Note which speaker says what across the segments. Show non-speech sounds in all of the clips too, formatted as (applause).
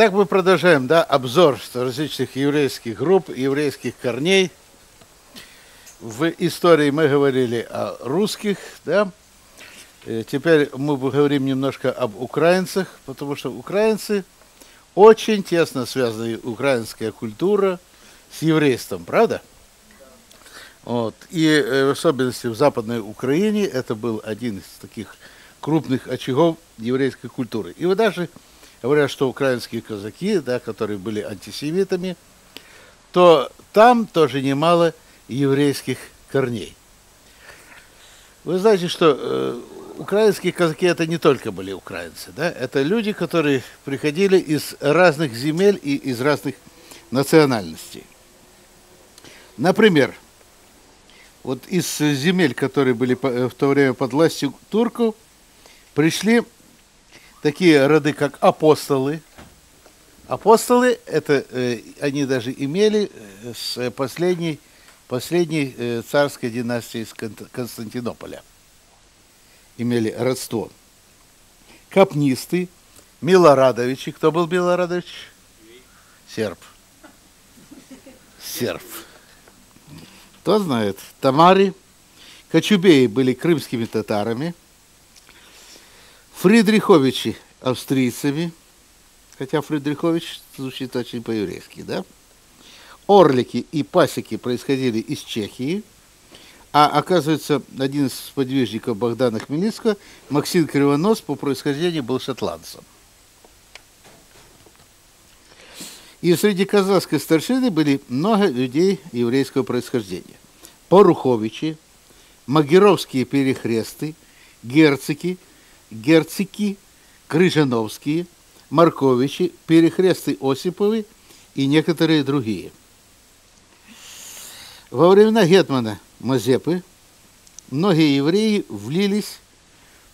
Speaker 1: Так мы продолжаем, да, обзор различных еврейских групп, еврейских корней. В истории мы говорили о русских, да. Э, теперь мы поговорим немножко об украинцах, потому что украинцы очень тесно связаны, украинская культура с еврейством, правда? Вот. И э, в особенности в Западной Украине это был один из таких крупных очагов еврейской культуры. И вы даже говорят, что украинские казаки, да, которые были антисемитами, то там тоже немало еврейских корней. Вы знаете, что э, украинские казаки это не только были украинцы, да, это люди, которые приходили из разных земель и из разных национальностей. Например, вот из земель, которые были в то время под властью турков, пришли такие роды, как апостолы. Апостолы, это э, они даже имели э, с последней, последней э, царской династии из Константинополя. Имели родство. Капнисты, Милорадовичи. Кто был Милорадович? Серб. Серб. Кто знает? Тамари. Кочубеи были крымскими татарами – Фридриховичи австрийцами, хотя Фридрихович звучит очень по-еврейски, да? Орлики и пасеки происходили из Чехии, а оказывается, один из подвижников Богдана Хмельницкого, Максим Кривонос, по происхождению был шотландцем. И среди казахской старшины были много людей еврейского происхождения. Поруховичи, Магировские перехресты, герцики – Герцики, Крыжановские, Марковичи, Перехресты Осиповы и некоторые другие. Во времена Гетмана Мазепы многие евреи влились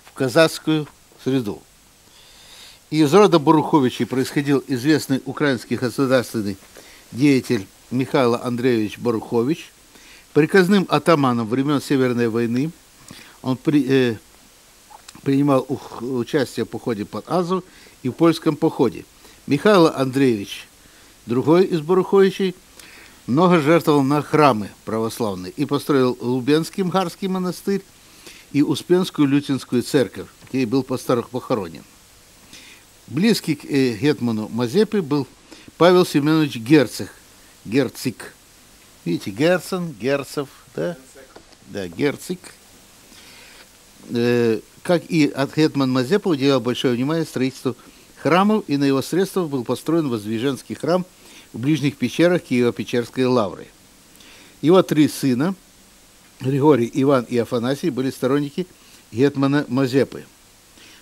Speaker 1: в казахскую среду. Из рода Баруховичей происходил известный украинский государственный деятель Михаил Андреевич Барухович. Приказным атаманом времен Северной войны он при, э, принимал участие в походе под Азов и в польском походе. Михаил Андреевич, другой из Баруховичей, много жертвовал на храмы православные и построил Лубенский Мгарский монастырь и Успенскую Лютинскую церковь, где и был похоронен. Близкий к э, Гетману Мазепы был Павел Семенович Герцог, Герцик. Видите, Герцен, Герцев, да? Да, Герцик. Как и от Хетман Мазепа, уделял большое внимание строительству храмов, и на его средствах был построен Воздвиженский храм в ближних пещерах Киево-Печерской лавры. Его три сына, Григорий, Иван и Афанасий, были сторонники Гетмана Мазепы.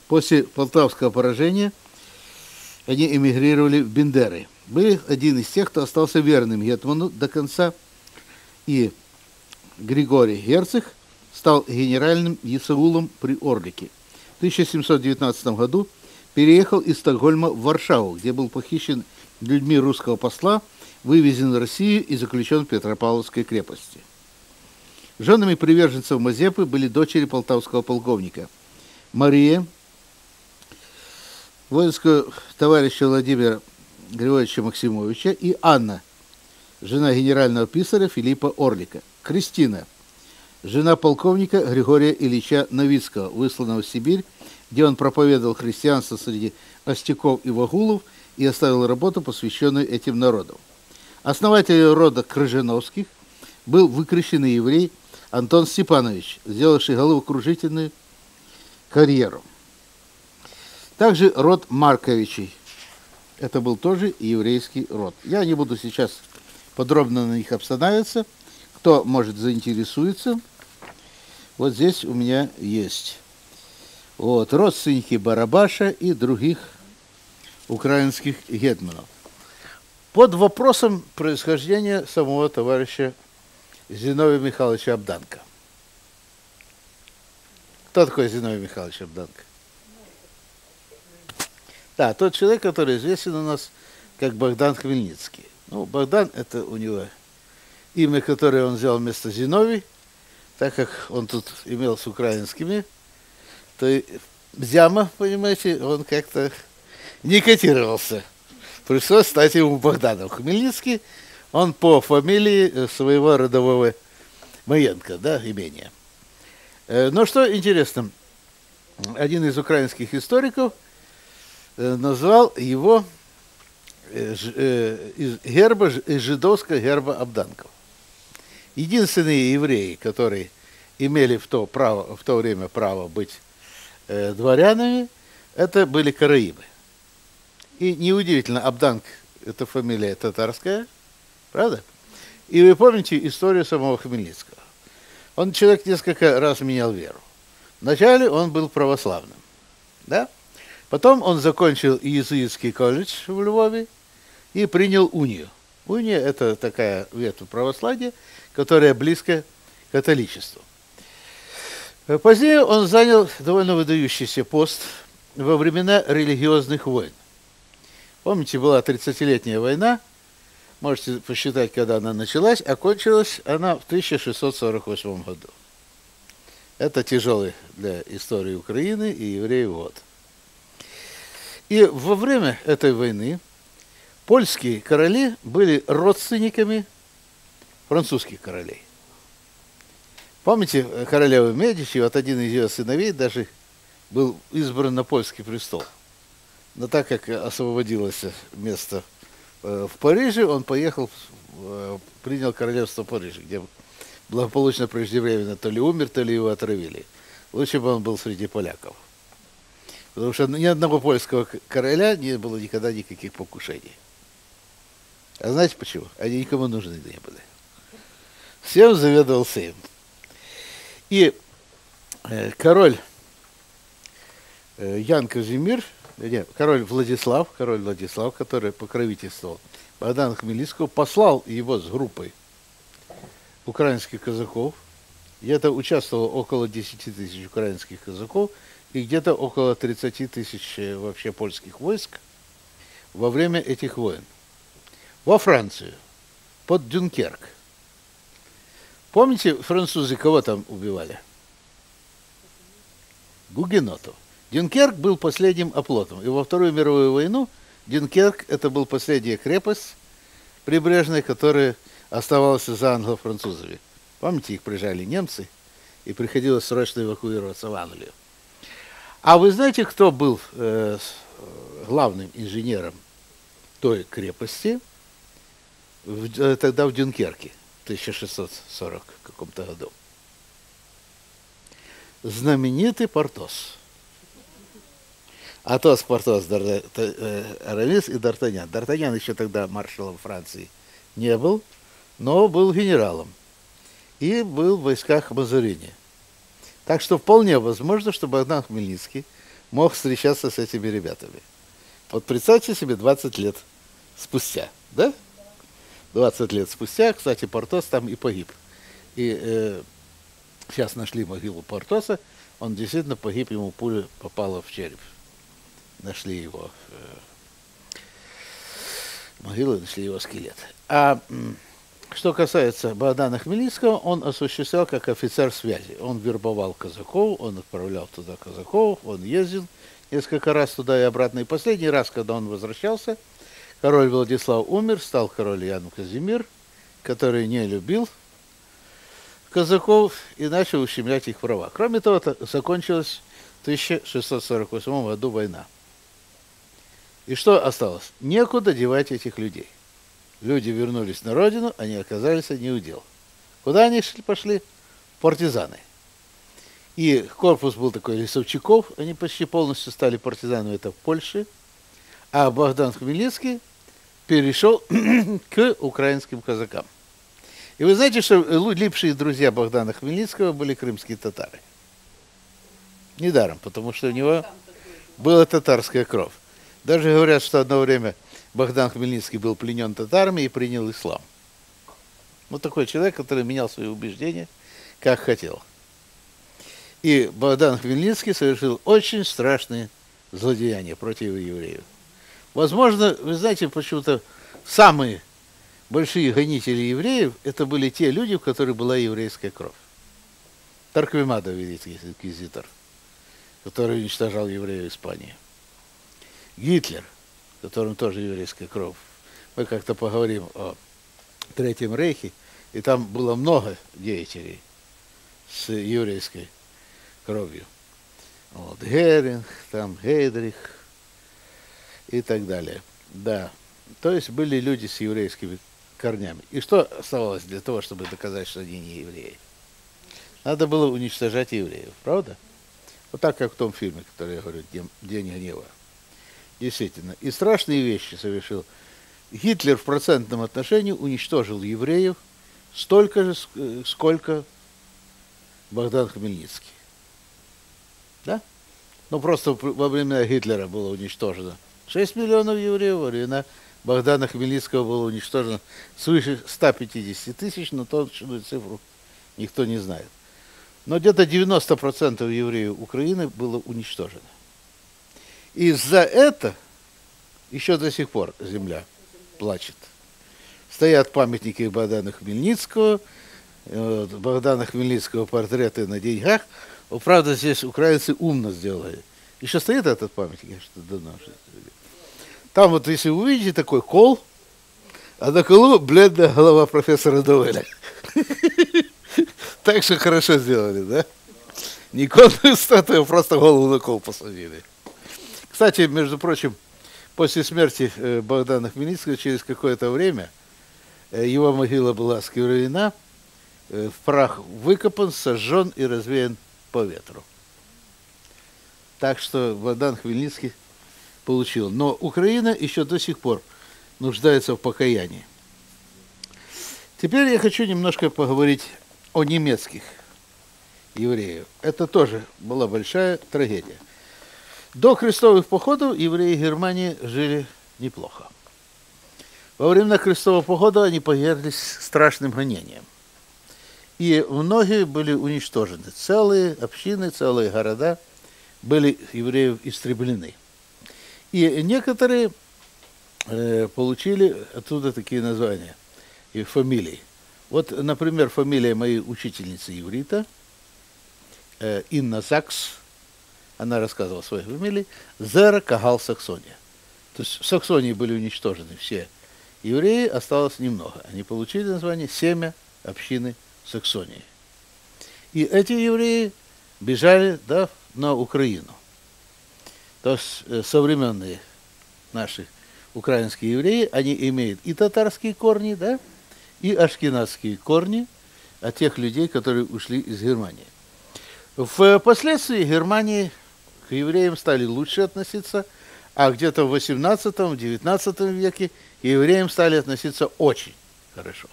Speaker 1: После Полтавского поражения они эмигрировали в Бендеры. Были один из тех, кто остался верным Гетману до конца, и Григорий Герцог – стал генеральным Исаулом при Орлике. В 1719 году переехал из Стокгольма в Варшаву, где был похищен людьми русского посла, вывезен в Россию и заключен в Петропавловской крепости. Женами приверженцев Мазепы были дочери полтавского полковника Мария, воинского товарища Владимира Григорьевича Максимовича и Анна, жена генерального писаря Филиппа Орлика, Кристина – жена полковника Григория Ильича Новицкого, высланного в Сибирь, где он проповедовал христианство среди остяков и вагулов и оставил работу, посвященную этим народам. Основатель рода Крыжиновских был выкрещенный еврей Антон Степанович, сделавший головокружительную карьеру. Также род Марковичей. Это был тоже еврейский род. Я не буду сейчас подробно на них обстанавливаться. Кто, может, заинтересуется – вот здесь у меня есть. Вот, родственники Барабаша и других украинских гетманов. Под вопросом происхождения самого товарища Зиновия Михайловича Абданка. Кто такой Зиновий Михайлович Абданка? Да, тот человек, который известен у нас как Богдан Хмельницкий. Ну, Богдан – это у него имя, которое он взял вместо Зиновий – так как он тут имел с украинскими, то Зяма, понимаете, он как-то не котировался пришлось стать ему Богданом. Хмельницкий, он по фамилии э, своего родового Маенко, да, имения. Э, но что интересно, один из украинских историков э, назвал его из герба, из жидовского герба Абданков. Единственные евреи, которые имели в то, право, в то время право быть э, дворянами, это были караибы. И неудивительно, Абданг – это фамилия татарская, правда? И вы помните историю самого Хмельницкого. Он человек несколько раз менял веру. Вначале он был православным, да? Потом он закончил иезуитский колледж в Львове и принял унию. Уния – это такая ветвь православия, которая близка к католичеству. Позднее он занял довольно выдающийся пост во времена религиозных войн. Помните, была 30-летняя война, можете посчитать, когда она началась, а кончилась она в 1648 году. Это тяжелый для истории Украины и евреев год. И во время этой войны польские короли были родственниками французских королей. Помните, королева Медичи, вот один из ее сыновей даже был избран на польский престол. Но так как освободилось место э, в Париже, он поехал, э, принял королевство Парижа, где благополучно преждевременно то ли умер, то ли его отравили. Лучше бы он был среди поляков. Потому что ни одного польского короля не было никогда никаких покушений. А знаете почему? Они никому нужны не были. Всем заведовал Сейм. И э, король э, Ян Казимир, нет, король Владислав, король Владислав, который покровительствовал Богдан Хмельницкого, послал его с группой украинских казаков. Где-то участвовало около 10 тысяч украинских казаков и где-то около 30 тысяч э, вообще польских войск во время этих войн. Во Францию, под Дюнкерк. Помните, французы кого там убивали? Гугенотов. Дюнкерк был последним оплотом. И во Вторую мировую войну Дюнкерк это был последняя крепость прибрежная, которая оставалась за англо-французами. Помните, их прижали немцы, и приходилось срочно эвакуироваться в Англию. А вы знаете, кто был э, главным инженером той крепости в, э, тогда в Дюнкерке? 1640 каком-то году. Знаменитый Портос. Атос, Портос, э, Арамис и Д'Артаньян. Д'Артаньян еще тогда маршалом Франции не был, но был генералом. И был в войсках Мазурини. Так что вполне возможно, что Богдан Хмельницкий мог встречаться с этими ребятами. Вот представьте себе 20 лет спустя, да? 20 лет спустя, кстати, Портос там и погиб. И э, сейчас нашли могилу Портоса, он действительно погиб, ему пуля попала в череп. Нашли его э, могилу, нашли его скелет. А что касается Богдана Хмельницкого, он осуществлял как офицер связи. Он вербовал казаков, он отправлял туда казаков, он ездил несколько раз туда и обратно. И последний раз, когда он возвращался – Король Владислав умер, стал король Ян Казимир, который не любил казаков и начал ущемлять их права. Кроме того, закончилась в 1648 году война. И что осталось? Некуда девать этих людей. Люди вернулись на родину, они оказались не у дел. Куда они шли, пошли? Партизаны. И корпус был такой лесовчиков, они почти полностью стали партизанами, это в Польше. А Богдан Хмельницкий перешел (clears throat) к украинским казакам. И вы знаете, что лучшие друзья Богдана Хмельницкого были крымские татары. Недаром, потому что у него была татарская кровь. Даже говорят, что одно время Богдан Хмельницкий был пленен татарами и принял ислам. Вот такой человек, который менял свои убеждения, как хотел. И Богдан Хмельницкий совершил очень страшные злодеяния против евреев. Возможно, вы знаете, почему-то самые большие гонители евреев это были те люди, у которых была еврейская кровь. Тарквимада, великий инквизитор, который уничтожал евреев Испании. Гитлер, в котором тоже еврейская кровь. Мы как-то поговорим о Третьем Рейхе, и там было много деятелей с еврейской кровью. Вот, Геринг, там Гейдрих и так далее. Да, то есть были люди с еврейскими корнями. И что оставалось для того, чтобы доказать, что они не евреи? Надо было уничтожать евреев, правда? Вот так, как в том фильме, который я говорю, «День гнева». Действительно. И страшные вещи совершил. Гитлер в процентном отношении уничтожил евреев столько же, сколько Богдан Хмельницкий. Да? Ну, просто во времена Гитлера было уничтожено 6 миллионов евреев, во времена Богдана Хмельницкого было уничтожено свыше 150 тысяч, но точную цифру никто не знает. Но где-то 90% евреев Украины было уничтожено. И за это еще до сих пор земля плачет. Стоят памятники Богдана Хмельницкого, э, Богдана Хмельницкого портреты на деньгах. Правда, здесь украинцы умно сделали. Еще стоит этот памятник, что давно уже Там вот, если увидите такой кол, а на колу бледная голова профессора Дуэля. Так что хорошо сделали, да? Не конную статую, а просто голову на кол посадили. Кстати, между прочим, после смерти э, Богдана Хмельницкого через какое-то время э, его могила была сквернена, э, в прах выкопан, сожжен и развеян по ветру. Так что Богдан Хмельницкий получил. Но Украина еще до сих пор нуждается в покаянии. Теперь я хочу немножко поговорить о немецких евреев. Это тоже была большая трагедия. До крестовых походов евреи Германии жили неплохо. Во время крестового похода они подверглись страшным гонениям. И многие были уничтожены. Целые общины, целые города были евреев истреблены. И некоторые э, получили оттуда такие названия и фамилии. Вот, например, фамилия моей учительницы иврита э, Инна Сакс – она рассказывала о своей фамилии, Зера Кагал Саксония. То есть в Саксонии были уничтожены все евреи, осталось немного. Они получили название «Семя общины Саксонии». И эти евреи бежали да, на Украину. То есть э, современные наши украинские евреи, они имеют и татарские корни, да, и ашкенадские корни от тех людей, которые ушли из Германии. Впоследствии Германии к евреям стали лучше относиться, а где-то в 18-19 веке к евреям стали относиться очень хорошо.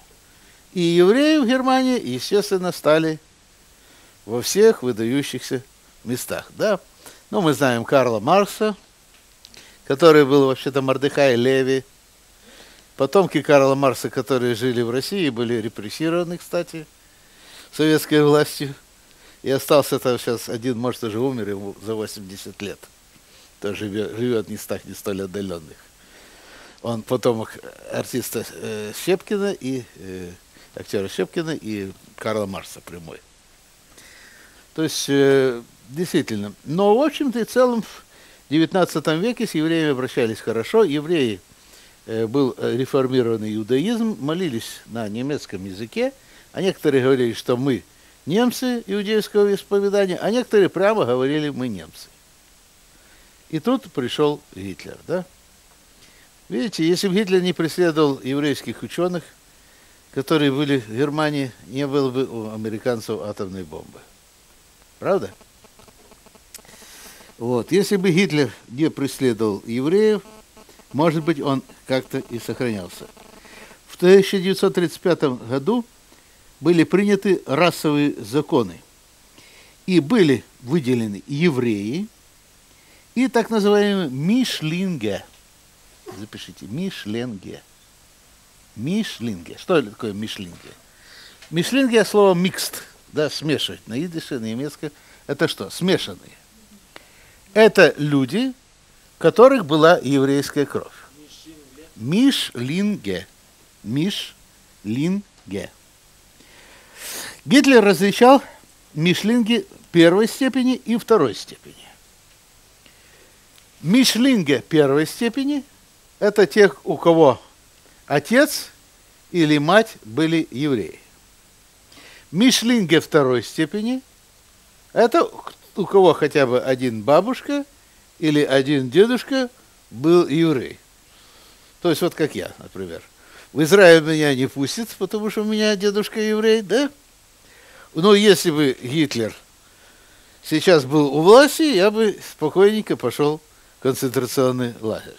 Speaker 1: И евреи в Германии, естественно, стали во всех выдающихся местах. Да? Ну, мы знаем Карла Маркса, который был вообще-то Мордыхай Леви. Потомки Карла Маркса, которые жили в России, были репрессированы, кстати, советской властью. И остался там сейчас один, может, уже умер ему за 80 лет. Тоже живет, живет не так, не столь отдаленных. Он потомок артиста э, Щепкина и э, актера Щепкина и Карла Марса прямой. То есть, э, действительно. Но, в общем-то и целом, в XIX веке с евреями обращались хорошо. Евреи э, был реформированный иудаизм, молились на немецком языке, а некоторые говорили, что мы немцы иудейского исповедания, а некоторые прямо говорили, мы немцы. И тут пришел Гитлер, да? Видите, если бы Гитлер не преследовал еврейских ученых, которые были в Германии, не было бы у американцев атомной бомбы. Правда? Вот. Если бы Гитлер не преследовал евреев, может быть, он как-то и сохранялся. В 1935 году были приняты расовые законы. И были выделены евреи и так называемые мишлинге. Запишите, мишленге. Мишлинге. Что это такое мишлинге? Мишлинге слово микст, да, смешивать на идише, на немецком. Это что? Смешанные. Это люди, которых была еврейская кровь. Мишлинге. Мишлинге. Гитлер различал мишлинги первой степени и второй степени. Мишлинге первой степени это тех, у кого отец или мать были евреи. Мишлинге второй степени – это у кого хотя бы один бабушка или один дедушка был еврей. То есть вот как я, например. В Израиль меня не пустят, потому что у меня дедушка еврей, да? Но если бы Гитлер сейчас был у власти, я бы спокойненько пошел в концентрационный лагерь.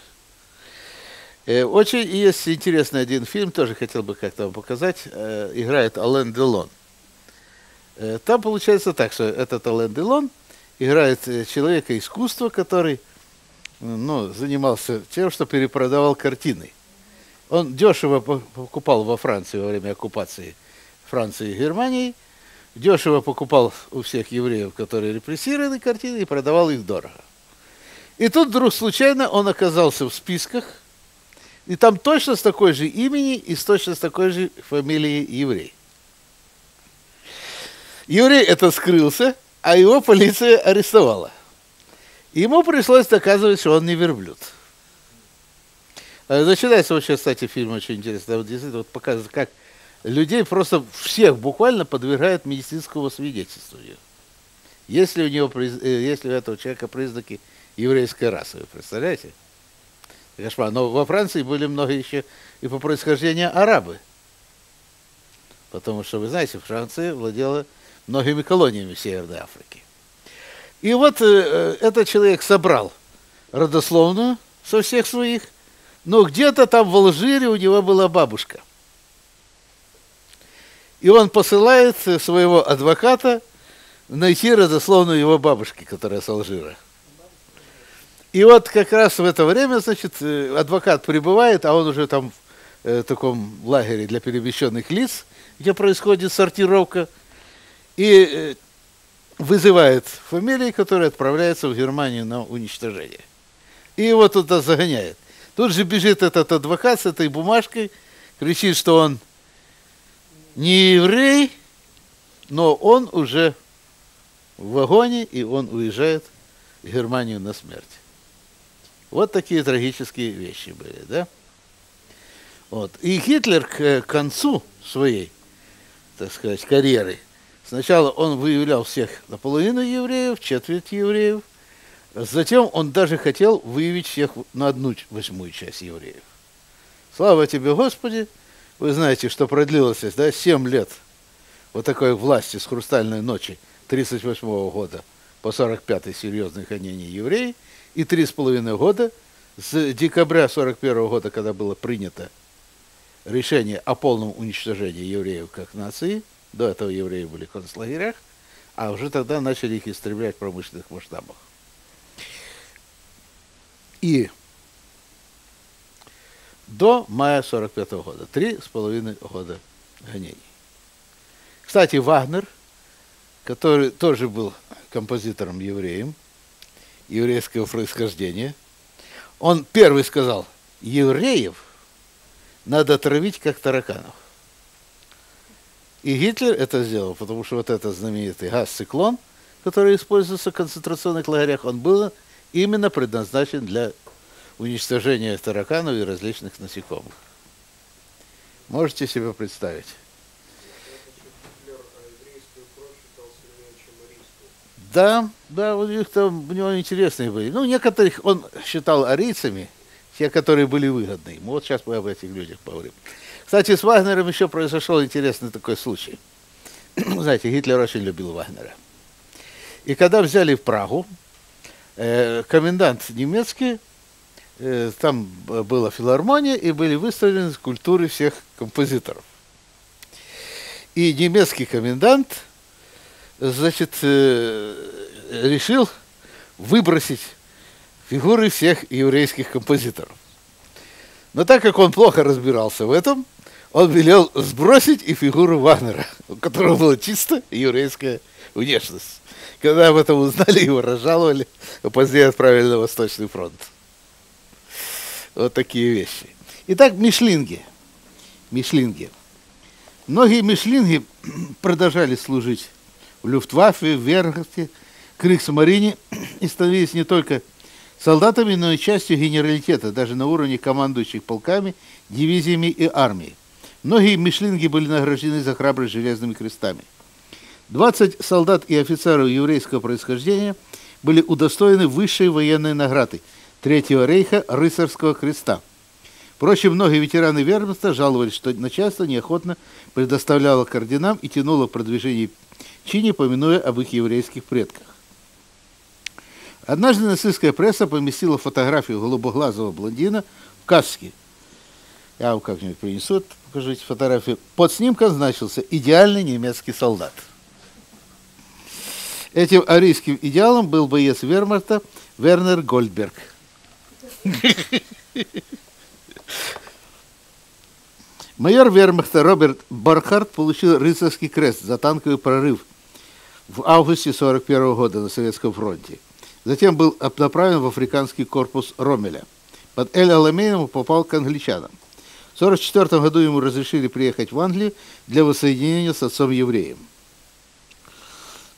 Speaker 1: Э, очень есть интересный один фильм, тоже хотел бы как-то вам показать. Э, играет Ален Делон. Э, там получается так, что этот Ален Делон играет человека искусства, который ну, занимался тем, что перепродавал картины. Он дешево покупал во Франции во время оккупации Франции и Германии, дешево покупал у всех евреев, которые репрессированы картины, и продавал их дорого. И тут вдруг случайно он оказался в списках, и там точно с такой же имени и с точно с такой же фамилией еврей. Еврей это скрылся, а его полиция арестовала. Ему пришлось доказывать, что он не верблюд. Начинается вообще, кстати, фильм очень интересный. Вот, действительно, вот показывает, как людей просто всех буквально подвергают медицинскому свидетельствованию. Если у, него, э, если у этого человека признаки еврейской расы, вы представляете? Кошмар. Но во Франции были много еще и по происхождению арабы. Потому что, вы знаете, Франция владела многими колониями Северной Африки. И вот э, э этот человек собрал родословную со всех своих, но где-то там в Алжире у него была бабушка. И он посылает своего адвоката найти родословную его бабушки, которая с Алжира. И вот как раз в это время, значит, э, адвокат прибывает, а он уже там в э, таком лагере для перемещенных лиц, где происходит сортировка, и э, вызывает фамилии, которые отправляются в Германию на уничтожение. И его туда загоняет. Тут же бежит этот адвокат с этой бумажкой, кричит, что он не еврей, но он уже в вагоне, и он уезжает в Германию на смерть. Вот такие трагические вещи были, да? Вот. И Гитлер к концу своей, так сказать, карьеры, сначала он выявлял всех наполовину евреев, четверть евреев, затем он даже хотел выявить всех на одну восьмую часть евреев. Слава тебе, Господи! Вы знаете, что продлилось да, 7 лет вот такой власти с хрустальной ночи 1938 года по 45-й серьезных гонений евреев – и три с половиной года, с декабря 41 года, когда было принято решение о полном уничтожении евреев как нации, до этого евреи были в концлагерях, а уже тогда начали их истреблять в промышленных масштабах. И до мая 45 года, три с половиной года гонений. Кстати, Вагнер, который тоже был композитором евреем, еврейского происхождения, он первый сказал, евреев надо травить как тараканов. И Гитлер это сделал, потому что вот этот знаменитый газ-циклон, который используется в концентрационных лагерях, он был именно предназначен для уничтожения тараканов и различных насекомых. Можете себе представить? Да, да, у них там у него интересные были. Ну, некоторых он считал арийцами, те, которые были выгодны. Вот сейчас мы об этих людях поговорим. Кстати, с Вагнером еще произошел интересный такой случай. (clears throat) Знаете, Гитлер очень любил Вагнера. И когда взяли в Прагу, э, комендант немецкий, э, там была филармония, и были выставлены скульптуры всех композиторов. И немецкий комендант значит, э, решил выбросить фигуры всех еврейских композиторов. Но так как он плохо разбирался в этом, он велел сбросить и фигуру Вагнера, у которого была чисто еврейская внешность. Когда об этом узнали, его разжаловали, а позднее отправили на Восточный фронт. Вот такие вещи. Итак, Мишлинги. Мишлинги. Многие Мишлинги (clears throat) продолжали служить в Люфтваффе, в Верховте, Криксмарине и становились не только Солдатами, но и частью генералитета, даже на уровне командующих полками, дивизиями и армией. Многие мишлинги были награждены за храбрость железными крестами. 20 солдат и офицеров еврейского происхождения были удостоены высшей военной награды Третьего рейха рыцарского креста. Впрочем, многие ветераны вермахта жаловались, что начальство неохотно предоставляло к орденам и тянуло продвижение чине, помянуя об их еврейских предках. Однажды нацистская пресса поместила фотографию голубоглазого блондина в каске. Я вам как-нибудь принесу, покажите фотографию. Под снимком значился «Идеальный немецкий солдат». Этим арийским идеалом был боец Вермарта Вернер Гольдберг. Майор Вермахта Роберт Бархарт получил рыцарский крест за танковый прорыв в августе 1941 года на Советском фронте. Затем был направлен в африканский корпус Ромеля. Под Эль-Аламейном попал к англичанам. В 1944 году ему разрешили приехать в Англию для воссоединения с отцом-евреем.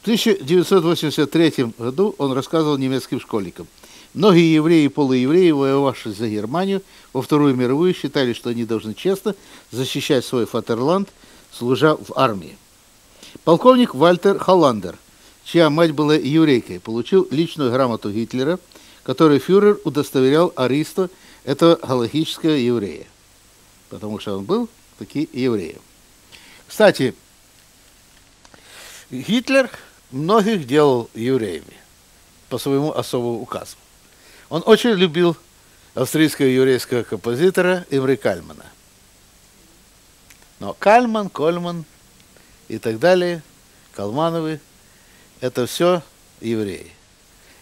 Speaker 1: В 1983 году он рассказывал немецким школьникам. Многие евреи и полуевреи, воевавшие за Германию во Вторую мировую, считали, что они должны честно защищать свой фатерланд, служа в армии. Полковник Вальтер Холландер чья мать была еврейкой, получил личную грамоту Гитлера, которой фюрер удостоверял ариста этого галактического еврея, потому что он был таки евреем. Кстати, Гитлер многих делал евреями по своему особому указу. Он очень любил австрийского еврейского композитора Имри Кальмана. Но Кальман, Кольман и так далее, Калмановы – это все евреи.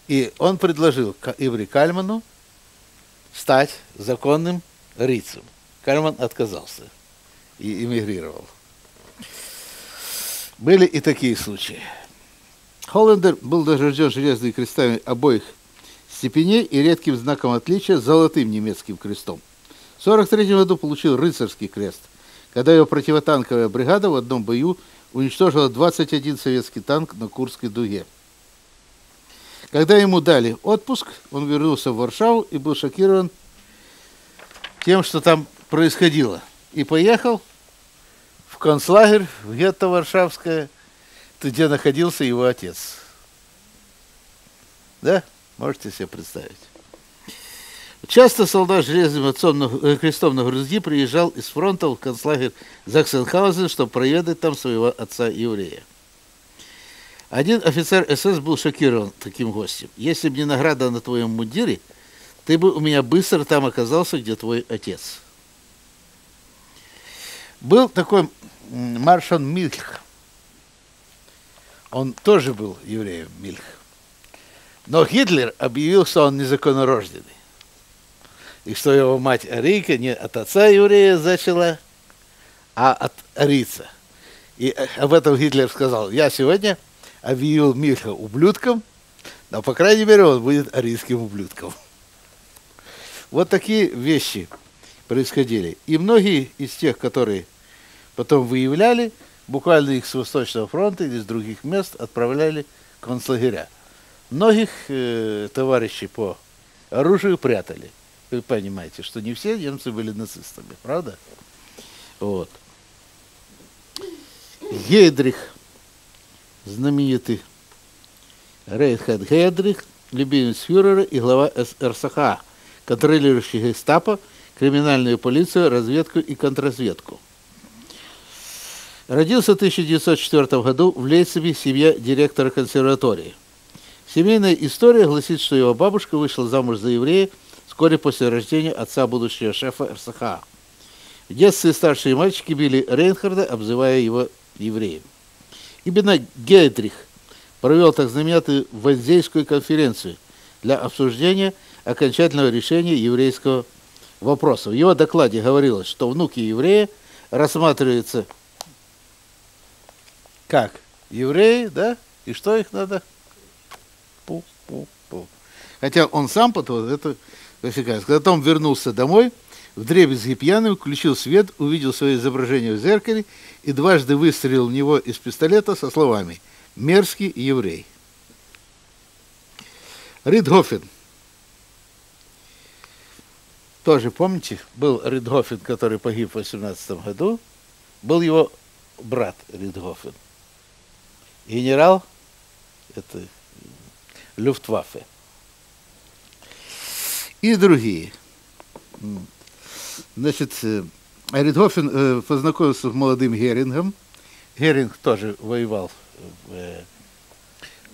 Speaker 1: И он предложил Иври Кальману стать законным рицем. Кальман отказался и эмигрировал. Были и такие случаи. Холлендер был награжден железными крестами обоих степеней и редким знаком отличия золотым немецким крестом. В 1943 году получил рыцарский крест, когда его противотанковая бригада в одном бою уничтожила 21 советский танк на Курской дуге. Когда ему дали отпуск, он вернулся в Варшаву и был шокирован тем, что там происходило. И поехал в концлагерь, в гетто Варшавское, где находился его отец. Да? Можете себе представить. Часто солдат с железным отцом на, э, крестом на груди приезжал из фронта в концлагерь Заксенхаузен, чтобы проведать там своего отца-еврея. Один офицер СС был шокирован таким гостем. Если бы не награда на твоем мундире, ты бы у меня быстро там оказался, где твой отец. Был такой Маршан Мильх. Он тоже был евреем, Мильх. Но Гитлер объявил, что он незаконнорожденный и что его мать Арийка не от отца еврея зачала, а от арица. И об этом Гитлер сказал, я сегодня объявил Миха ублюдком, но, по крайней мере, он будет арийским ублюдком. Вот такие вещи происходили. И многие из тех, которые потом выявляли, буквально их с Восточного фронта или с других мест отправляли в концлагеря. Многих э, товарищей по оружию прятали – вы понимаете, что не все немцы были нацистами, правда? Вот. Гейдрих, знаменитый Рейхард Гейдрих, любимец фюрера и глава РСХ, контролирующий гестапо, криминальную полицию, разведку и контрразведку. Родился в 1904 году в Лейцеве семья директора консерватории. Семейная история гласит, что его бабушка вышла замуж за еврея вскоре после рождения отца будущего шефа РСХ. В детстве старшие мальчики били Рейнхарда, обзывая его евреем. Именно Гейдрих провел так знаменитую Вальзейскую конференцию для обсуждения окончательного решения еврейского вопроса. В его докладе говорилось, что внуки еврея рассматриваются как евреи, да, и что их надо? Пу-пу-пу. Хотя он сам потом это Африканец. Когда Том вернулся домой, в дребезги пьяный, включил свет, увидел свое изображение в зеркале и дважды выстрелил в него из пистолета со словами «Мерзкий еврей». Рид Гофен. тоже, помните, был Ридгофен, который погиб в 18 году, был его брат Ридгофен. Генерал, это Люфтваффе. И другие. Значит, э, Ридгофен э, познакомился с молодым Герингом. Геринг тоже воевал в,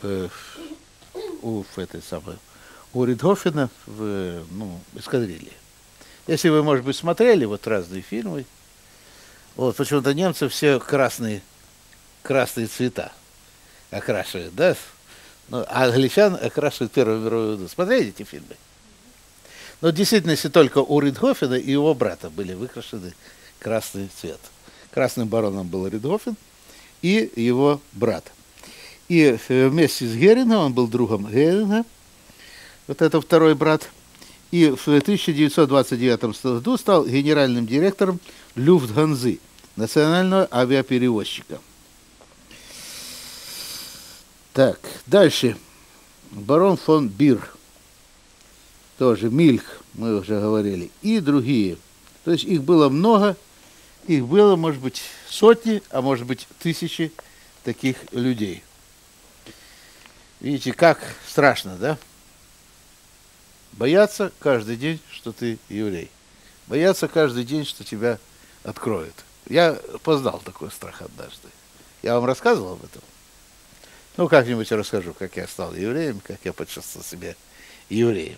Speaker 1: в, у, в этой самой, у Ридгофена в ну, эскадрилье. Если вы, может быть, смотрели вот разные фильмы, вот почему-то немцы все красные, красные цвета окрашивают, да? Ну, а англичан окрашивают Первую мировую войну. Смотрели эти фильмы? Но действительно, если только у Ридгофена и его брата были выкрашены красный цвет. Красным бароном был Ридгофен и его брат. И вместе с Герингом, он был другом Геринга, вот это второй брат – и в 1929 году стал генеральным директором Люфтганзы, национального авиаперевозчика. Так, дальше. Барон фон Бир, тоже Мильх, мы уже говорили, и другие. То есть их было много, их было, может быть, сотни, а может быть, тысячи таких людей. Видите, как страшно, да? Бояться каждый день, что ты еврей. Бояться каждый день, что тебя откроют. Я познал такой страх однажды. Я вам рассказывал об этом? Ну, как-нибудь расскажу, как я стал евреем, как я почувствовал себя евреем.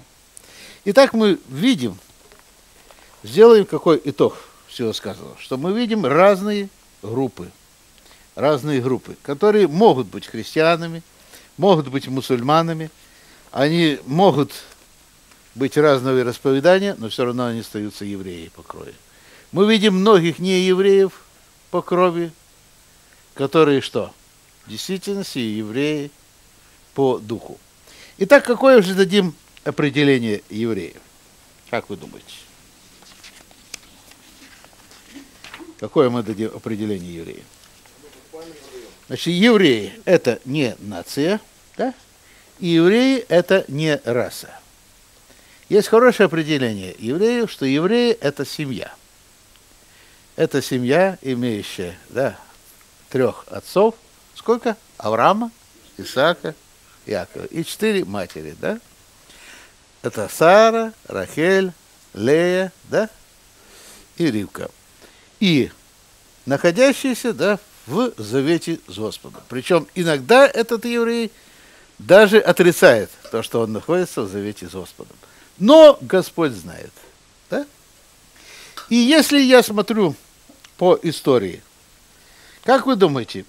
Speaker 1: Итак, мы видим, сделаем какой итог всего сказанного, что мы видим разные группы, разные группы, которые могут быть христианами, могут быть мусульманами, они могут быть разного вероисповедания, но все равно они остаются евреи по крови. Мы видим многих неевреев по крови, которые что? Действительности евреи по духу. Итак, какое же дадим определение евреев? Как вы думаете? Какое мы дадим определение евреев? Значит, евреи – это не нация, да? и евреи – это не раса. Есть хорошее определение евреев, что евреи – это семья. Это семья, имеющая да, трех отцов. Сколько? Авраама, Исаака, Якова. И четыре матери, да? Это Сара, Рахель, Лея, да? И Ривка. И находящиеся, да, в завете с Господом. Причем иногда этот еврей даже отрицает то, что он находится в завете с Господом. Но Господь знает. Да? И если я смотрю по истории, как вы думаете,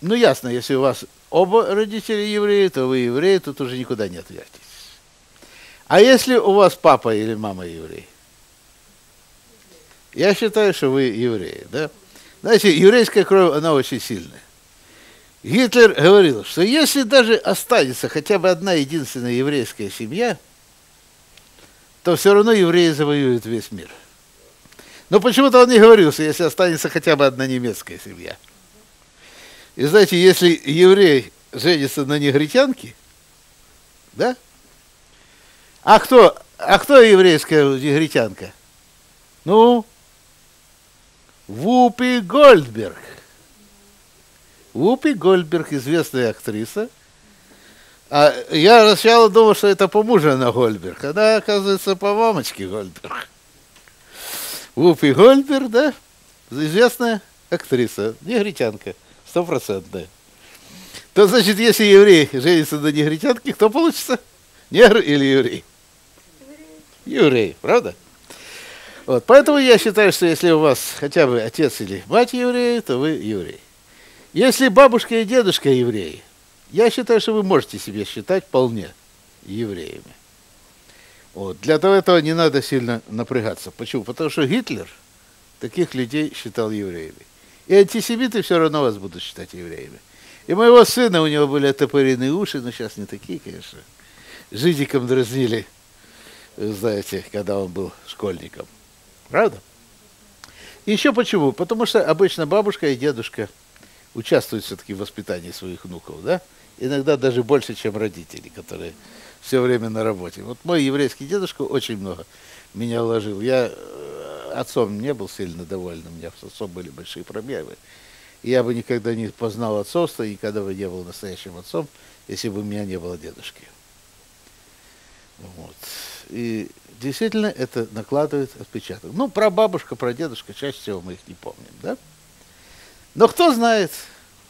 Speaker 1: ну ясно, если у вас оба родители евреи, то вы евреи, тут уже никуда не отвертитесь. А если у вас папа или мама еврей? Я считаю, что вы евреи, да? Знаете, еврейская кровь, она очень сильная. Гитлер говорил, что если даже останется хотя бы одна единственная еврейская семья – то все равно евреи завоюют весь мир. Но почему-то он не говорил, что если останется хотя бы одна немецкая семья. И знаете, если еврей женится на негритянке, да? А кто, а кто еврейская негритянка? Ну, Вупи Гольдберг. Вупи Гольдберг, известная актриса – а я сначала думал, что это по мужу она Гольберг. Она, оказывается, по мамочке Гольберг. Вупи Гольберг, да? Известная актриса, негритянка, стопроцентная. То значит, если еврей женится на негритянке, кто получится? Негр или еврей? Еврей, еврей правда? Вот, поэтому я считаю, что если у вас хотя бы отец или мать евреи, то вы еврей. Если бабушка и дедушка евреи, я считаю, что вы можете себе считать вполне евреями. Вот. Для того этого не надо сильно напрягаться. Почему? Потому что Гитлер таких людей считал евреями. И антисемиты все равно вас будут считать евреями. И моего сына, у него были отопыренные уши, но сейчас не такие, конечно. Жидиком дразнили, знаете, когда он был школьником. Правда? Еще почему? Потому что обычно бабушка и дедушка участвуют все-таки в воспитании своих внуков, да? иногда даже больше, чем родители, которые все время на работе. Вот мой еврейский дедушка очень много меня вложил. Я э, отцом не был сильно доволен, у меня с отцом были большие проблемы. Я бы никогда не познал отцовство, никогда бы не был настоящим отцом, если бы у меня не было дедушки. Вот. И действительно это накладывает отпечаток. Ну, про бабушка, про дедушка, чаще всего мы их не помним, да? Но кто знает,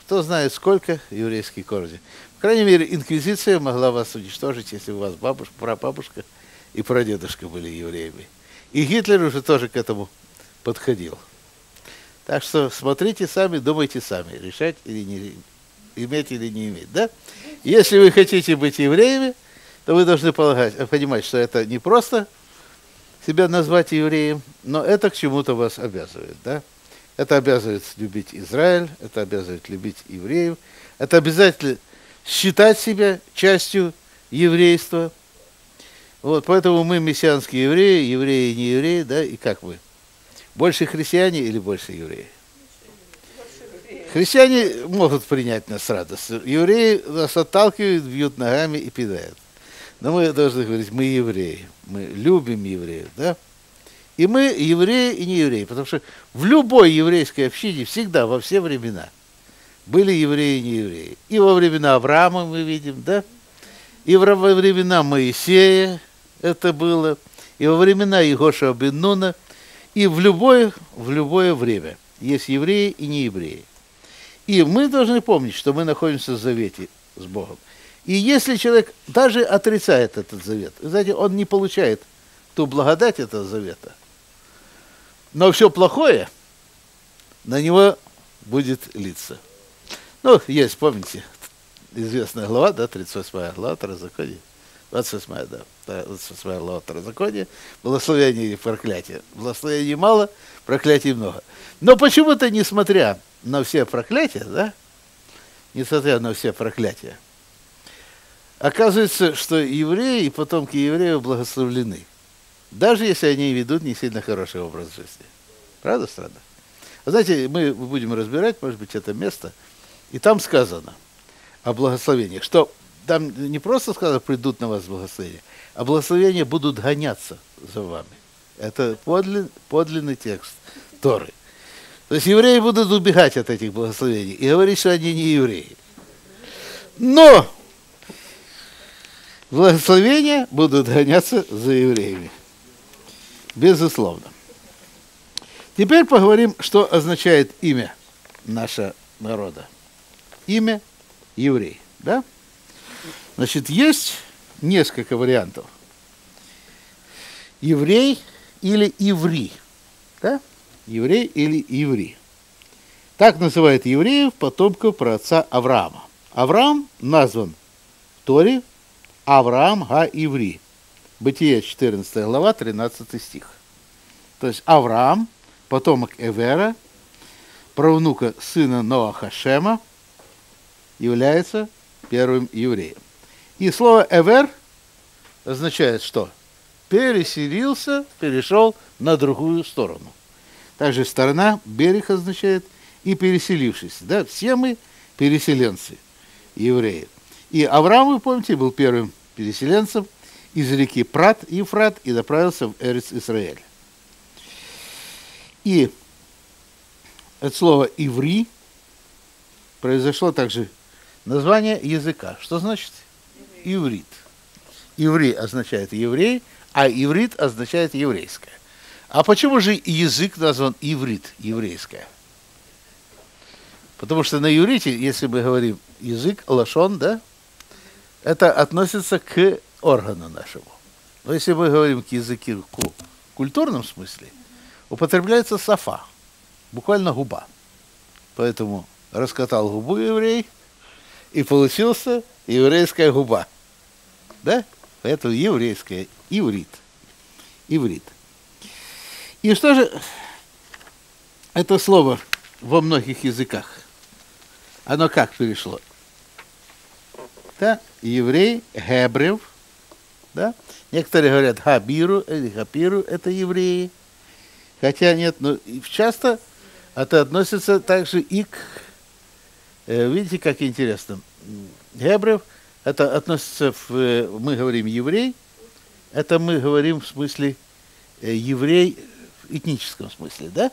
Speaker 1: кто знает, сколько еврейских корней. По крайней мере, инквизиция могла вас уничтожить, если у вас бабушка, прабабушка и прадедушка были евреями. И Гитлер уже тоже к этому подходил. Так что смотрите сами, думайте сами, решать или не иметь или не иметь, да? Если вы хотите быть евреями, то вы должны полагать, понимать, что это не просто себя назвать евреем, но это к чему-то вас обязывает, да? Это обязывает любить Израиль, это обязывает любить евреев, это обязательно считать себя частью еврейства. Вот, поэтому мы мессианские евреи, евреи не евреи, да, и как вы? Больше христиане или больше евреи? Христиане могут принять нас с радостью. Евреи нас отталкивают, бьют ногами и пидают. Но мы должны говорить, мы евреи, мы любим евреев, да? И мы евреи и не евреи, потому что в любой еврейской общине всегда, во все времена, были евреи и не евреи. И во времена Авраама мы видим, да? И во времена Моисея это было, и во времена Егоша Беннуна, и в любое, в любое время есть евреи и не евреи. И мы должны помнить, что мы находимся в завете с Богом. И если человек даже отрицает этот завет, знаете, он не получает ту благодать этого завета, но все плохое на него будет литься. Ну, есть, помните, известная глава, да, 38 глава Второзакония, 28, да, 28 глава Второзакония, благословение и проклятие. Благословений мало, проклятий много. Но почему-то, несмотря на все проклятия, да, несмотря на все проклятия, оказывается, что евреи и потомки евреев благословлены. Даже если они ведут не сильно хороший образ жизни. Правда, странно? А знаете, мы будем разбирать, может быть, это место, и там сказано о благословениях, что там не просто сказано, придут на вас благословения, а благословения будут гоняться за вами. Это подлин, подлинный текст Торы. То есть евреи будут убегать от этих благословений и говорить, что они не евреи. Но благословения будут гоняться за евреями. Безусловно. Теперь поговорим, что означает имя нашего народа. Имя еврей. Да? Значит, есть несколько вариантов. Еврей или иври. Да? Еврей или иври. Так называют евреев потомков праотца Авраама. Авраам назван в Торе Авраам Га-Иври. Бытие 14 глава, 13 стих. То есть Авраам, потомок Эвера, правнука сына Ноаха Шема, является первым евреем. И слово «эвер» означает что? Переселился, перешел на другую сторону. Также сторона, берег означает и переселившийся. Да? Все мы переселенцы, евреи. И Авраам, вы помните, был первым переселенцем из реки Прат, Ефрат, и направился в Эрец Израиль. И от слова «иври» произошло также название языка. Что значит? Иврит. Иври означает еврей, а иврит означает еврейское. А почему же язык назван иврит, еврейское? Потому что на иврите, если мы говорим язык, лашон, да, это относится к органу нашему. Но если мы говорим к языку в культурном смысле, употребляется сафа, буквально губа. Поэтому раскатал губу еврей, и получился еврейская губа. Да? Поэтому еврейская, иврит. Иврит. И что же это слово во многих языках? Оно как перешло? Да? Еврей, гебрев, да? Некоторые говорят хабиру или хапиру, это евреи. Хотя нет, но часто это относится также и к... Э, видите, как интересно. Гебрев – это относится, в, мы говорим еврей, это мы говорим в смысле э, еврей в этническом смысле, да?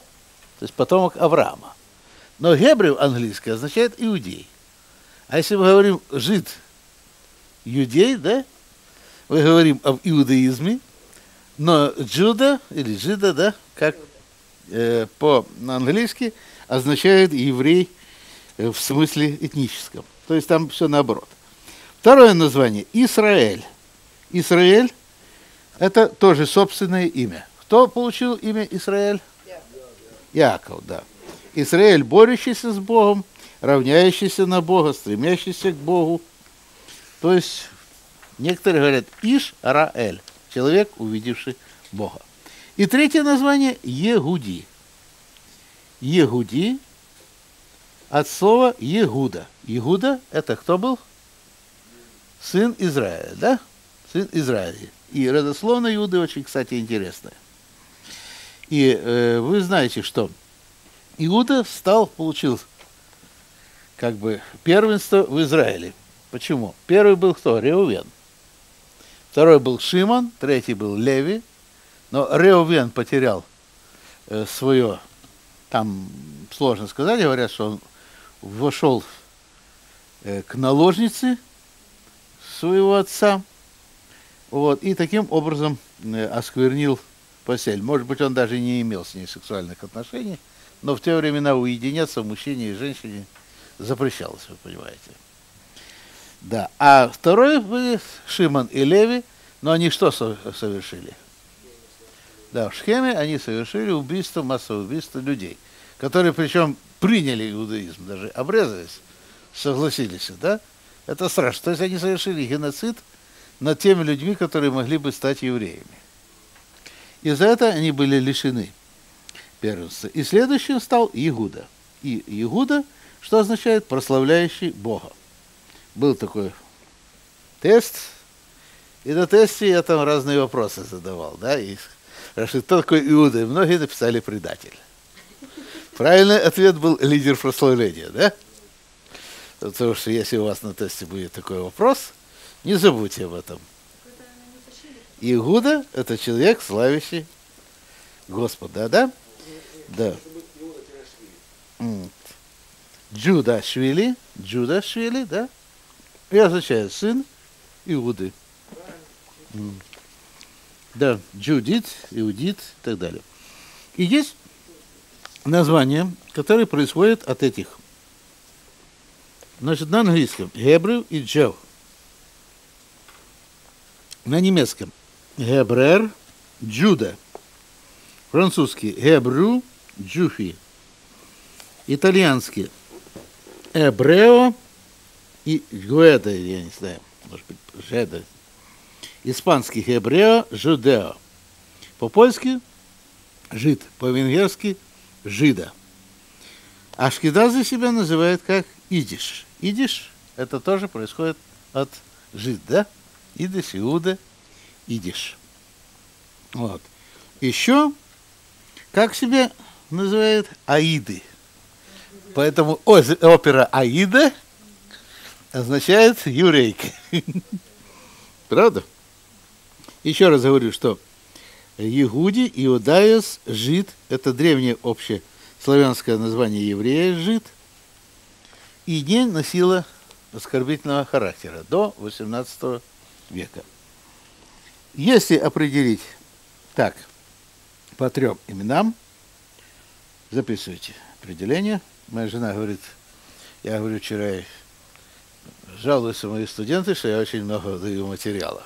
Speaker 1: То есть потомок Авраама. Но гебрев английский означает иудей. А если мы говорим жид, юдей, да, мы говорим об иудаизме, но джуда или жида, да, как э, по-английски, означает еврей э, в смысле этническом. То есть там все наоборот. Второе название – Израиль. Израиль – это тоже собственное имя. Кто получил имя Израиль? Яков, да. Израиль, борющийся с Богом, равняющийся на Бога, стремящийся к Богу. То есть некоторые говорят Иш-Раэль, человек, увидевший Бога. И третье название – Егуди. Егуди от слова Егуда. Егуда – это кто был? Сын Израиля, да? Сын Израиля. И родословно Иуды очень, кстати, интересная. И э, вы знаете, что Иуда стал, получил как бы первенство в Израиле. Почему? Первый был кто? Реувен. Второй был Шимон, третий был Леви. Но Реувен потерял э, свое, там сложно сказать, говорят, что он вошел э, к наложнице своего отца, вот, и таким образом э, осквернил постель. Может быть, он даже не имел с ней сексуальных отношений, но в те времена уединяться мужчине и женщине запрещалось, вы понимаете. Да. А второй были Шимон и Леви, но они что совершили? Да, в Шхеме они совершили убийство, массовое убийство людей, которые причем приняли иудаизм, даже обрезались, согласились, да? Это страшно. То есть они совершили геноцид над теми людьми, которые могли бы стать евреями. И за это они были лишены первенства. И следующим стал Игуда. И Игуда, что означает прославляющий Бога. Был такой тест, и на тесте я там разные вопросы задавал, да, и спрашиваю, кто такой Иуда, и многие написали предатель. Правильный ответ был лидер прославления, да? Потому что если у вас на тесте будет такой вопрос, не забудьте об этом. Игуда – это человек, славящий Господа, да? Да. Джуда Швили, Джуда Швили, да? И означает сын Иуды. Да, Джудит, Иудит и так далее. И есть названия, которые происходят от этих. Значит, на английском Hebrew и Джо. На немецком Гебрер, Джуда. Французский Гебру, Джуфи. Итальянский Эбрео и Гуэда, я не знаю, может быть, Жеда. Испанский Хебрео, Жудео. По-польски жид, по-венгерски жида. А шкидазы себя называют как идиш. Идиш – это тоже происходит от жид, да? Идиш, Иуда – идиш. Вот. Еще, как себя называют, аиды. Поэтому опера Аида означает еврейка. (laughs) Правда? Еще раз говорю, что Егуди, Иудаис, Жид – это древнее общее славянское название еврея Жид. И не носила оскорбительного характера до XVIII века. Если определить так, по трем именам, записывайте определение. Моя жена говорит, я говорю вчера, жалуются мои студенты, что я очень много даю материала.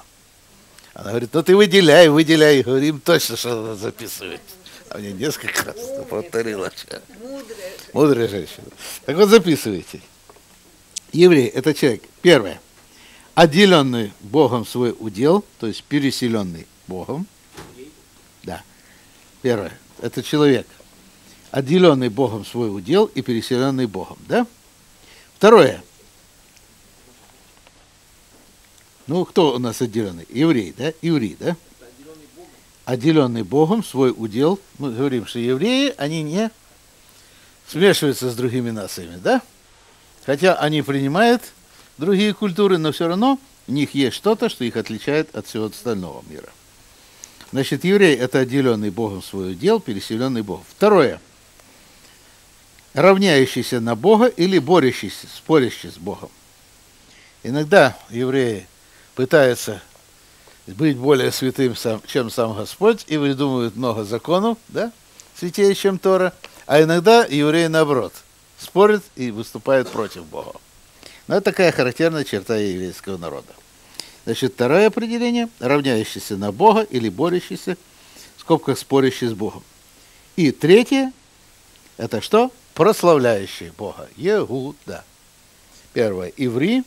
Speaker 1: Она говорит, ну ты выделяй, выделяй, говорим точно, что надо записывать. А мне несколько раз повторила. Мудрая. Мудрая женщина. Так вот записывайте. Еврей – это человек, первое – отделенный Богом свой удел, то есть переселенный Богом. Да. Первое. Это человек, отделенный Богом свой удел и переселенный Богом. Да? Второе. Ну, кто у нас отделенный? Еврей, да? Еврей, да? Отделенный Богом свой удел. Мы говорим, что евреи, они не смешиваются с другими нациями, да? Хотя они принимают другие культуры, но все равно в них есть что-то, что их отличает от всего остального мира. Значит, еврей – это отделенный Богом свой удел, переселенный Богом. Второе. Равняющийся на Бога или борющийся, спорящий с Богом. Иногда евреи пытаются быть более святым, чем сам Господь, и выдумывают много законов, да, святее, чем Тора, а иногда евреи, наоборот, спорят и выступают против Бога. Но это такая характерная черта еврейского народа. Значит, второе определение – равняющийся на Бога или борющийся, в скобках спорящий с Богом. И третье – это что? Прославляющий Бога. Егуда. Первое – иври,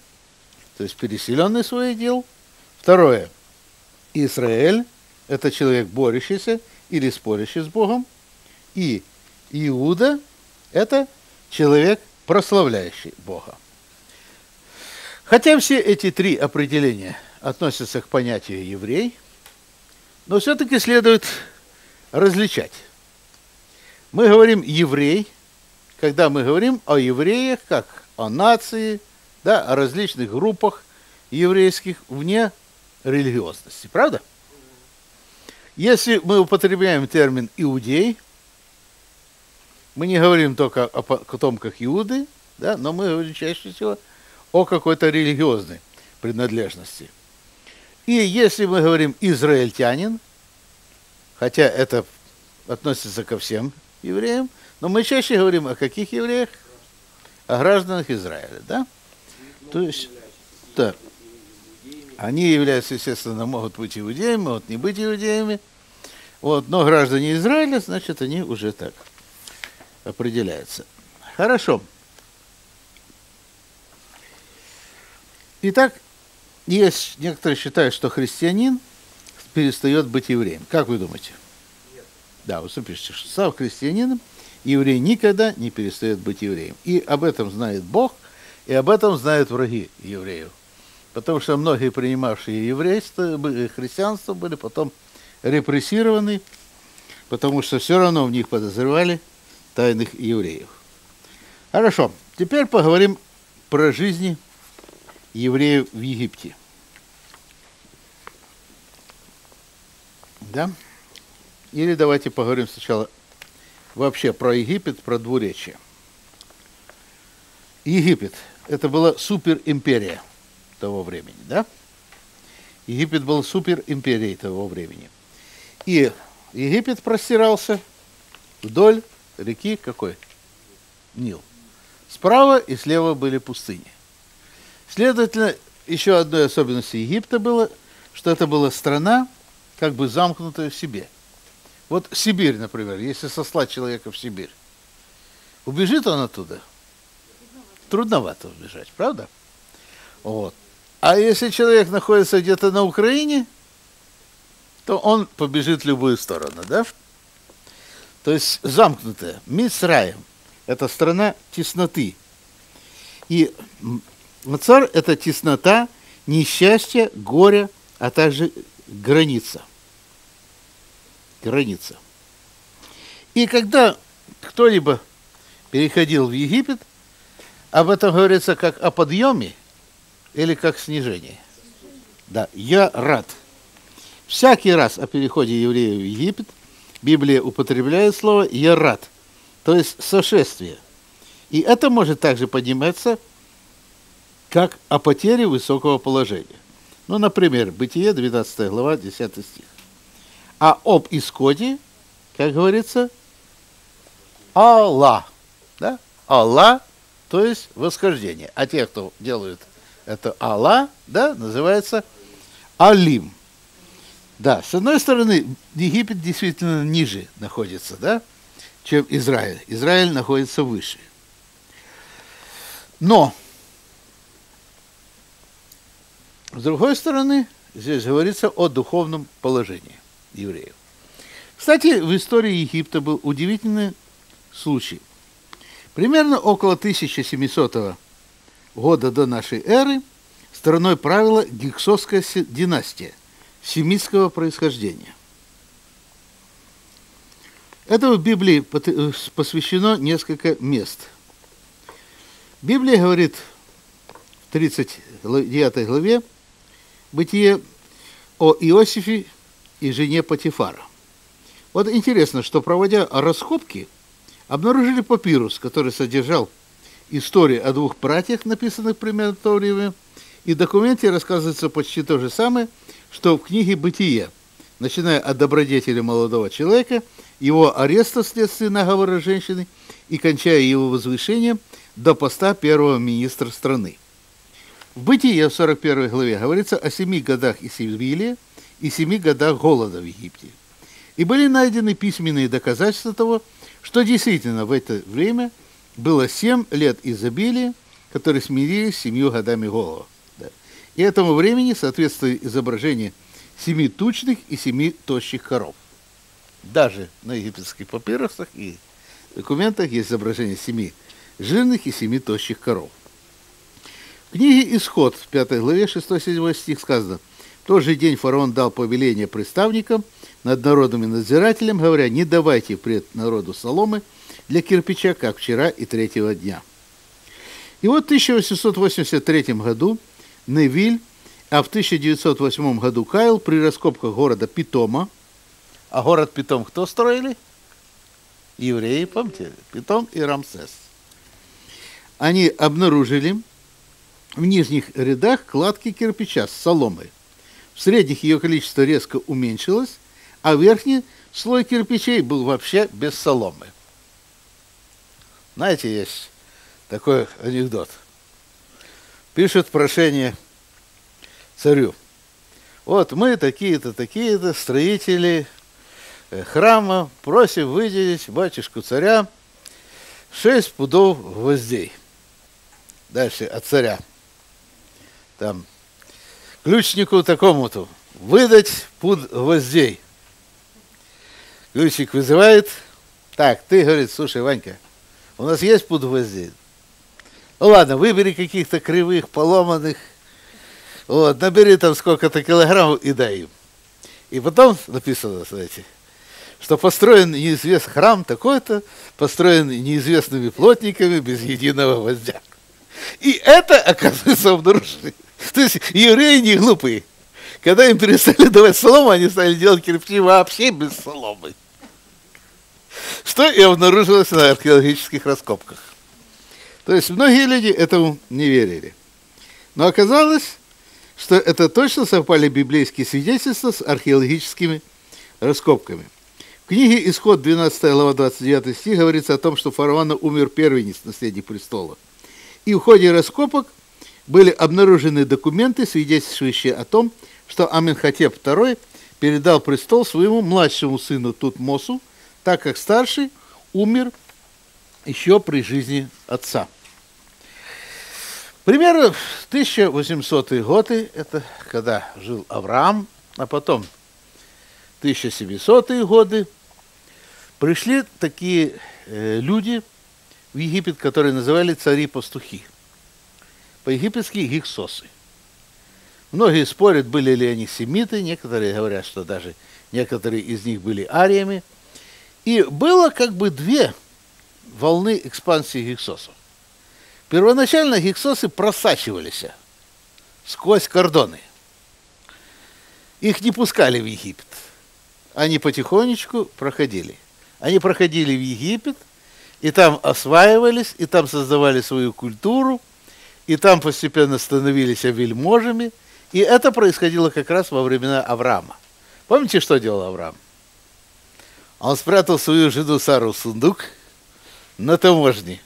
Speaker 1: то есть переселенный свое дел. Второе – Израиль, это человек, борющийся или спорящий с Богом. И Иуда – это человек, прославляющий Бога. Хотя все эти три определения относятся к понятию еврей, но все-таки следует различать. Мы говорим еврей, когда мы говорим о евреях как о нации, да, о различных группах еврейских вне религиозности, правда? Если мы употребляем термин иудей, мы не говорим только о потомках Иуды, да, но мы говорим чаще всего о какой-то религиозной принадлежности. И если мы говорим израильтянин, хотя это относится ко всем евреям, но мы чаще говорим о каких евреях? О гражданах Израиля, да? То есть, да. Они являются, естественно, могут быть иудеями, могут не быть иудеями. Вот, но граждане Израиля, значит, они уже так определяются. Хорошо. Итак, есть некоторые считают, что христианин перестает быть евреем. Как вы думаете? Нет. Да, вы пишете, что став христианином, еврей никогда не перестает быть евреем. И об этом знает Бог, и об этом знают враги евреев. Потому что многие принимавшие еврейство, христианство были потом репрессированы, потому что все равно в них подозревали тайных евреев. Хорошо, теперь поговорим про жизни евреев в Египте. Да? Или давайте поговорим сначала вообще про Египет, про двуречие. Египет – это была суперимперия того времени, да? Египет был суперимперией того времени. И Египет простирался вдоль реки какой? Нил. Справа и слева были пустыни. Следовательно, еще одной особенностью Египта было, что это была страна, как бы замкнутая в себе. Вот Сибирь, например, если сослать человека в Сибирь, убежит он оттуда? Трудновато убежать, правда? Вот. А если человек находится где-то на Украине, то он побежит в любую сторону, да? То есть замкнутая. Мисраем – это страна тесноты. И Мацар – это теснота, несчастье, горе, а также граница. Граница. И когда кто-либо переходил в Египет, об этом говорится как о подъеме или как снижении. Да, я рад. Всякий раз о переходе евреев в Египет Библия употребляет слово «я рад», то есть сошествие. И это может также подниматься как о потере высокого положения. Ну, например, Бытие, 12 глава, 10 стих. А об исходе, как говорится, Аллах. Да? Аллах, то есть восхождение. А те, кто делают это Аллах, да, называется Алим. Да, с одной стороны, Египет действительно ниже находится, да, чем Израиль. Израиль находится выше. Но С другой стороны, здесь говорится о духовном положении евреев. Кстати, в истории Египта был удивительный случай. Примерно около 1700 года до нашей эры страной правила Гиксосская династия семитского происхождения. Этого в Библии посвящено несколько мест. Библия говорит в 39 главе Бытие о Иосифе и жене Патифара. Вот интересно, что проводя раскопки, обнаружили папирус, который содержал историю о двух братьях, написанных примерно в то время, и в документе рассказывается почти то же самое, что в книге «Бытие», начиная от добродетели молодого человека, его ареста вследствие наговора женщины и кончая его возвышением до поста первого министра страны. В «Бытие» в 41 главе говорится о семи годах Исивилия и семи годах голода в Египте. И были найдены письменные доказательства того, что действительно в это время было семь лет изобилия, которые смирились семью годами голода. И этому времени соответствует изображение семи тучных и семи тощих коров. Даже на египетских папирусах и документах есть изображение семи жирных и семи тощих коров. В книге «Исход» в 5 главе 6-7 стих сказано, «В тот же день фараон дал повеление представникам над народом и надзирателям, говоря, не давайте пред народу соломы для кирпича, как вчера и третьего дня». И вот в 1883 году Невиль, а в 1908 году Кайл при раскопках города Питома, а город Питом кто строили? Евреи, помните? Питом и Рамсес. Они обнаружили в нижних рядах кладки кирпича с соломой. В средних ее количество резко уменьшилось, а верхний слой кирпичей был вообще без соломы. Знаете, есть такой анекдот. Пишет прошение царю. Вот мы такие-то, такие-то строители э, храма просим выделить батюшку царя шесть пудов гвоздей. Дальше от царя там, ключнику такому-то выдать пуд гвоздей. Ключник вызывает, так, ты, говорит, слушай, Ванька, у нас есть пуд гвоздей? Ну ладно, выбери каких-то кривых, поломанных, вот, набери там сколько-то килограммов и дай им. И потом написано, знаете, что построен неизвестный храм такой-то, построен неизвестными плотниками без единого гвоздя. И это, оказывается, обнаружили. То есть евреи не глупые. Когда им перестали давать солому, они стали делать кирпичи вообще без соломы. Что и обнаружилось на археологических раскопках. То есть многие люди этому не верили. Но оказалось, что это точно совпали библейские свидетельства с археологическими раскопками. В книге «Исход» 12 глава 29 стих говорится о том, что фараона умер первенец, наследник престола. И в ходе раскопок – были обнаружены документы, свидетельствующие о том, что Аменхотеп II передал престол своему младшему сыну Тутмосу, так как старший умер еще при жизни отца. Примерно в 1800-е годы, это когда жил Авраам, а потом 1700-е годы, пришли такие э, люди в Египет, которые называли цари-пастухи – по-египетски гиксосы. Многие спорят, были ли они семиты, некоторые говорят, что даже некоторые из них были ариями. И было как бы две волны экспансии гиксосов. Первоначально гиксосы просачивались сквозь кордоны. Их не пускали в Египет. Они потихонечку проходили. Они проходили в Египет, и там осваивались, и там создавали свою культуру – и там постепенно становились вельможами, и это происходило как раз во времена Авраама. Помните, что делал Авраам? Он спрятал свою жену Сару в сундук на таможне.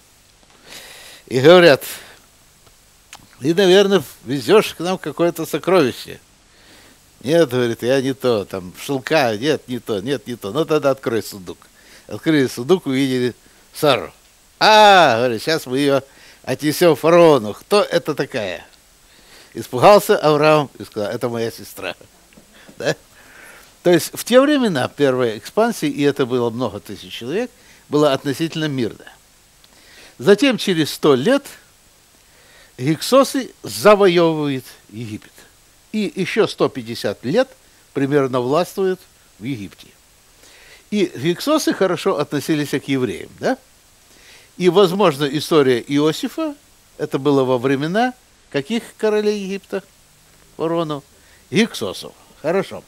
Speaker 1: И говорят, ты, наверное, везешь к нам какое-то сокровище. Нет, говорит, я не то, там шелка, нет, не то, нет, не то. Ну тогда открой сундук. Открыли сундук, увидели Сару. А, говорит, сейчас мы ее отнесем фараону. Кто это такая? Испугался Авраам и сказал, это моя сестра. (laughs) Да? То есть в те времена первой экспансии, и это было много тысяч человек, было относительно мирно. Затем через сто лет гиксосы завоевывают Египет. И еще 150 лет примерно властвуют в Египте. И гиксосы хорошо относились к евреям, да? И, возможно, история Иосифа, это было во времена каких королей Египта? Фаронов? Иксосов. Хорошо.